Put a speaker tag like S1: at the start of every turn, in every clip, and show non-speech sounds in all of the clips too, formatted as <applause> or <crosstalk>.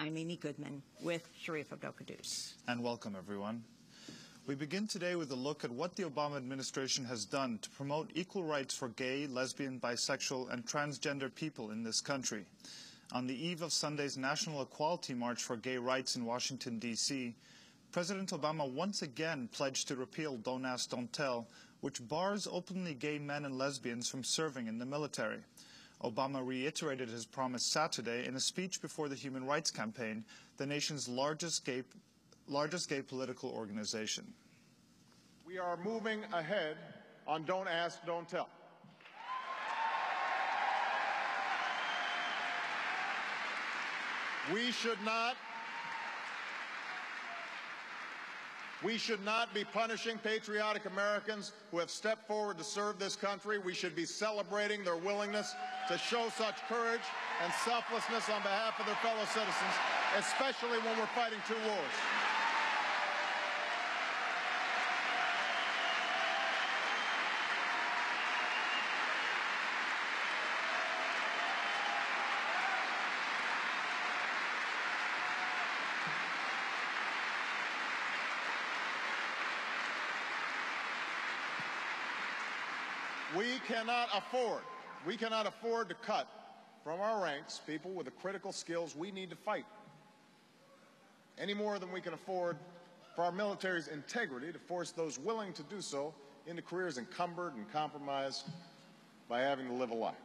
S1: I'm Amy Goodman with Sharif Abdel Kouddous.
S2: And welcome, everyone. We begin today with a look at what the Obama administration has done to promote equal rights for gay, lesbian, bisexual, and transgender people in this country. On the eve of Sunday's National Equality March for Gay Rights in Washington, D.C., President Obama once again pledged to repeal Don't Ask, Don't Tell, which bars openly gay men and lesbians from serving in the military. Obama reiterated his promise Saturday in a speech before the Human Rights Campaign, the nation's largest gay, largest gay political organization.
S3: We are moving ahead on Don't Ask, Don't Tell. We should not We should not be punishing patriotic Americans who have stepped forward to serve this country. We should be celebrating their willingness to show such courage and selflessness on behalf of their fellow citizens, especially when we're fighting two wars. We cannot afford, we cannot afford to cut from our ranks people with the critical skills we need to fight. Any more than we can afford for our military's integrity to force those willing to do so into careers encumbered and compromised by having to live a lie.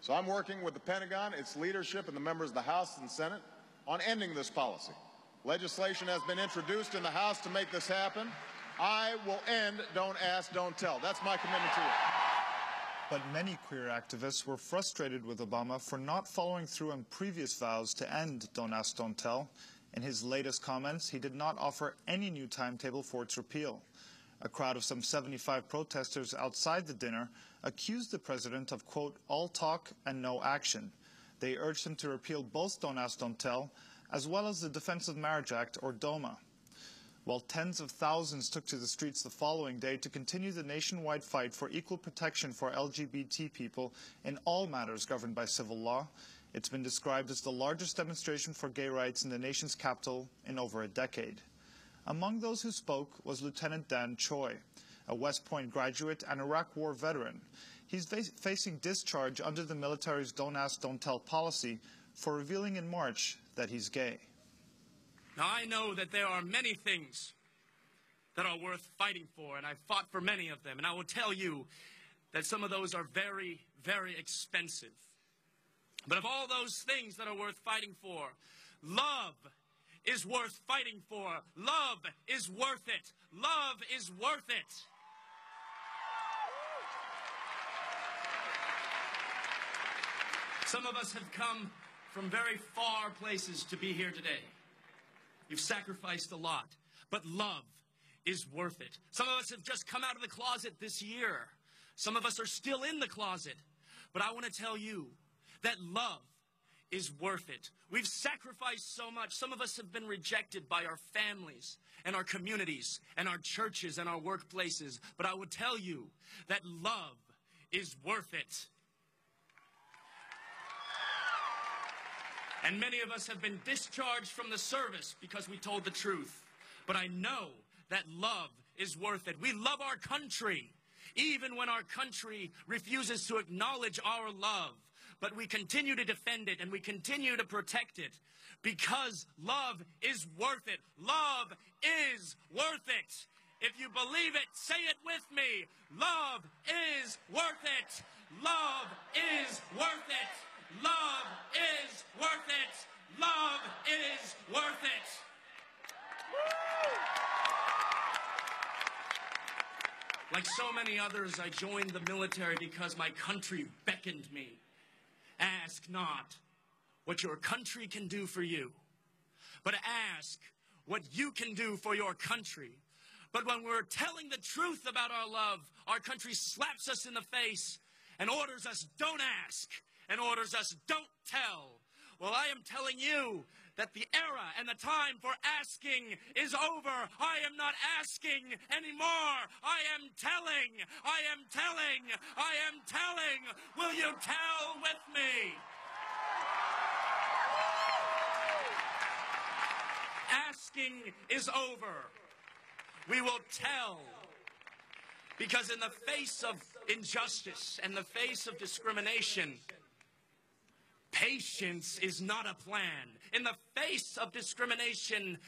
S3: So I'm working with the Pentagon, its leadership, and the members of the House and Senate on ending this policy. Legislation has been introduced in the House to make this happen. I will end Don't Ask, Don't Tell. That's my commitment to you.
S2: But many queer activists were frustrated with Obama for not following through on previous vows to end Don't Ask, Don't Tell. In his latest comments, he did not offer any new timetable for its repeal. A crowd of some 75 protesters outside the dinner accused the president of, quote, all talk and no action. They urged him to repeal both Don't Ask, Don't Tell, as well as the Defense of Marriage Act, or DOMA while tens of thousands took to the streets the following day to continue the nationwide fight for equal protection for LGBT people in all matters governed by civil law. It's been described as the largest demonstration for gay rights in the nation's capital in over a decade. Among those who spoke was Lieutenant Dan Choi, a West Point graduate and Iraq War veteran. He's facing discharge under the military's Don't Ask, Don't Tell policy for revealing in March that he's gay.
S4: Now, I know that there are many things that are worth fighting for, and I've fought for many of them. And I will tell you that some of those are very, very expensive. But of all those things that are worth fighting for, love is worth fighting for. Love is worth it. Love is worth it. Some of us have come from very far places to be here today. You've sacrificed a lot, but love is worth it. Some of us have just come out of the closet this year. Some of us are still in the closet. But I want to tell you that love is worth it. We've sacrificed so much. Some of us have been rejected by our families and our communities and our churches and our workplaces. But I would tell you that love is worth it. And many of us have been discharged from the service because we told the truth. But I know that love is worth it. We love our country, even when our country refuses to acknowledge our love. But we continue to defend it and we continue to protect it because love is worth it. Love is worth it. If you believe it, say it with me. Love is worth it. Love is worth it. Love is worth it. Love is worth it. Like so many others, I joined the military because my country beckoned me. Ask not what your country can do for you, but ask what you can do for your country. But when we're telling the truth about our love, our country slaps us in the face and orders us, don't ask and orders us, don't tell. Well, I am telling you that the era and the time for asking is over. I am not asking anymore. I am telling. I am telling. I am telling. Will you tell with me?
S5: asking is over. We will tell. Because in the face of injustice and the face of discrimination, patience is not a plan. In the face of discrimination,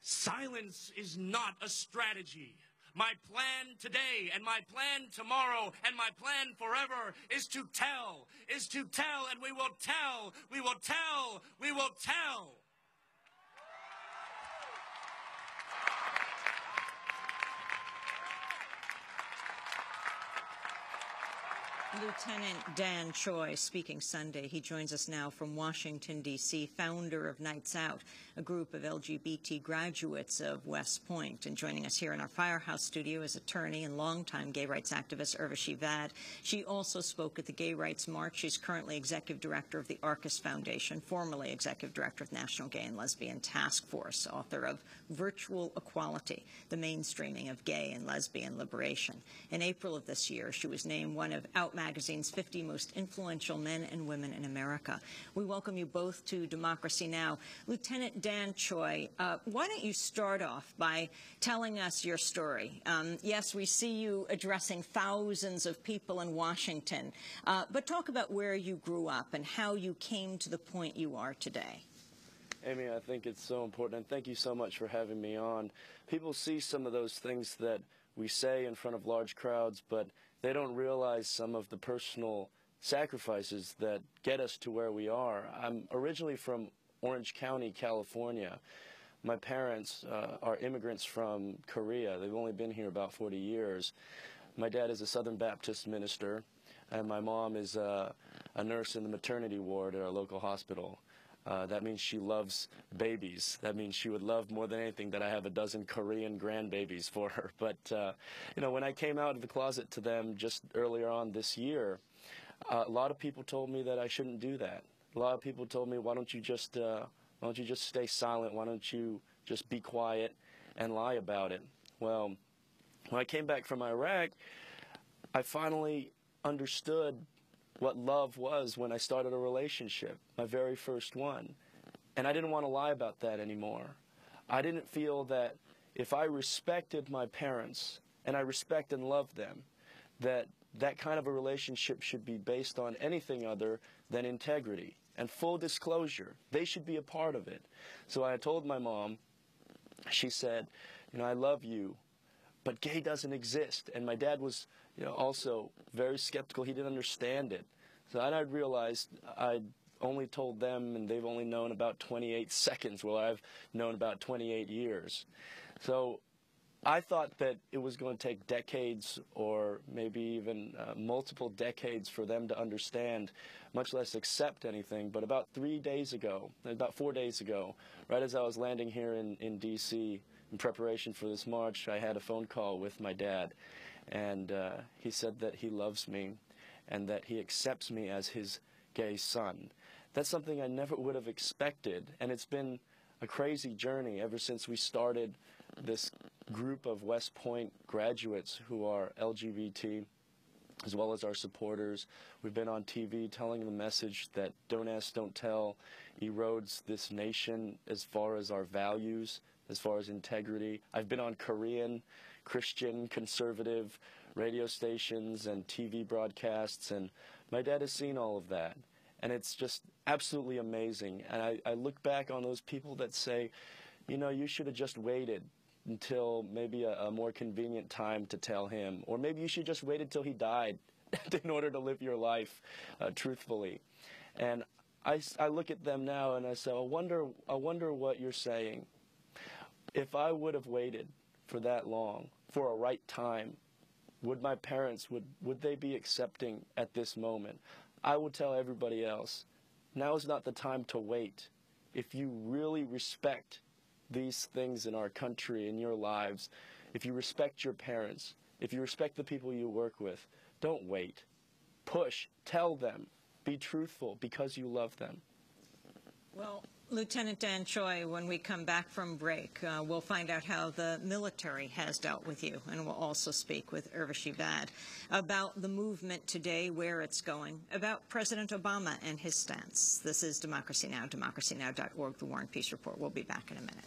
S5: silence is not a strategy. My plan today and my plan tomorrow and my plan forever is to tell, is to tell, and we will tell, we will tell, we will tell.
S1: Lieutenant Dan Choi speaking Sunday. He joins us now from Washington, D.C., founder of Knights Out, a group of LGBT graduates of West Point. And joining us here in our Firehouse studio is attorney and longtime gay rights activist Urvashi Vaid. She also spoke at the Gay Rights March. She's currently executive director of the Arcus Foundation, formerly executive director of National Gay and Lesbian Task Force, author of Virtual Equality, the mainstreaming of gay and lesbian liberation. In April of this year, she was named one of Out Magazine's 50 most influential men and women in America. We welcome you both to Democracy Now! Lieutenant Dan Choi, uh, why don't you start off by telling us your story? Um, yes, we see you addressing thousands of people in Washington, uh, but talk about where you grew up and how you came to the point you are today.
S4: Amy, I think it's so important, and thank you so much for having me on. People see some of those things that we say in front of large crowds, but they don't realize some of the personal sacrifices that get us to where we are. I'm originally from Orange County, California. My parents uh, are immigrants from Korea. They've only been here about 40 years. My dad is a Southern Baptist minister, and my mom is uh, a nurse in the maternity ward at our local hospital. Uh, that means she loves babies. That means she would love more than anything that I have a dozen Korean grandbabies for her. <laughs> But, uh, you know, when I came out of the closet to them just earlier on this year, uh, a lot of people told me that I shouldn't do that. A lot of people told me, why don't you just, uh, why don't you just stay silent? Why don't you just be quiet and lie about it? Well, when I came back from Iraq, I finally understood what love was when I started a relationship, my very first one. And I didn't want to lie about that anymore. I didn't feel that if I respected my parents and I respect and love them, that that kind of a relationship should be based on anything other than integrity and full disclosure. They should be a part of it. So I told my mom, she said, you know, I love you, but gay doesn't exist. And my dad was, you know, also very skeptical. He didn't understand it. So then I realized I'd only told them, and they've only known about 28 seconds. Well, I've known about 28 years. So I thought that it was going to take decades or maybe even uh, multiple decades for them to understand, much less accept anything. But about three days ago, about four days ago, right as I was landing here in, in D.C., in preparation for this march, I had a phone call with my dad, and uh, he said that he loves me and that he accepts me as his gay son. That's something I never would have expected, and it's been a crazy journey ever since we started this group of West Point graduates who are LGBT, as well as our supporters. We've been on TV telling the message that Don't Ask, Don't Tell erodes this nation as far as our values, as far as integrity. I've been on Korean, Christian, conservative radio stations and TV broadcasts, and my dad has seen all of that. And it's just absolutely amazing. And I, I look back on those people that say, you know, you should have just waited until maybe a, a, more convenient time to tell him. Or maybe you should just wait until he died <laughs> in order to live your life uh, truthfully. And I, I look at them now and I say, I wonder, I wonder what you're saying. If I would have waited for that long, for a right time, would my parents, would, would they be accepting at this moment? I would tell everybody else, now is not the time to wait. If you really respect these things in our country, in your lives, if you respect your parents, if you respect the people you work with, don't wait. Push, tell them, be truthful because you love them.
S1: Well, Lieutenant Dan Choi, when we come back from break, uh, we'll find out how the military has dealt with you, and we'll also speak with Urvashi Vaid about the movement today, where it's going, about President Obama and his stance. This is Democracy Now!, democracynow.org, The War and Peace Report. We'll be back in a minute.